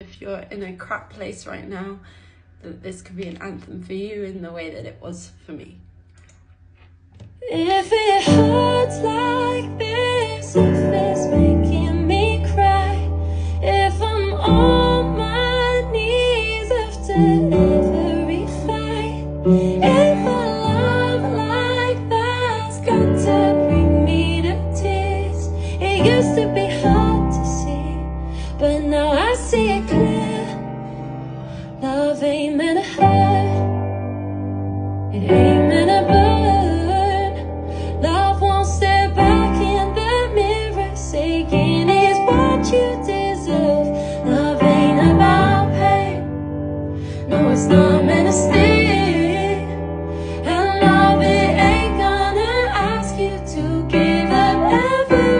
if you're in a crap place right now, that this could be an anthem for you in the way that it was for me. If it hurts like this, if it's making me cry, if I'm on my knees after every fight, if a love like that's got to bring me to tears, it used to be hard to see, but now see it clear Love ain't meant to hurt. It ain't meant to burn. Love won't stare back in the mirror Saying it's what you deserve. Love ain't about pain. No, it's not meant to stay And love, it ain't gonna ask you to give up everything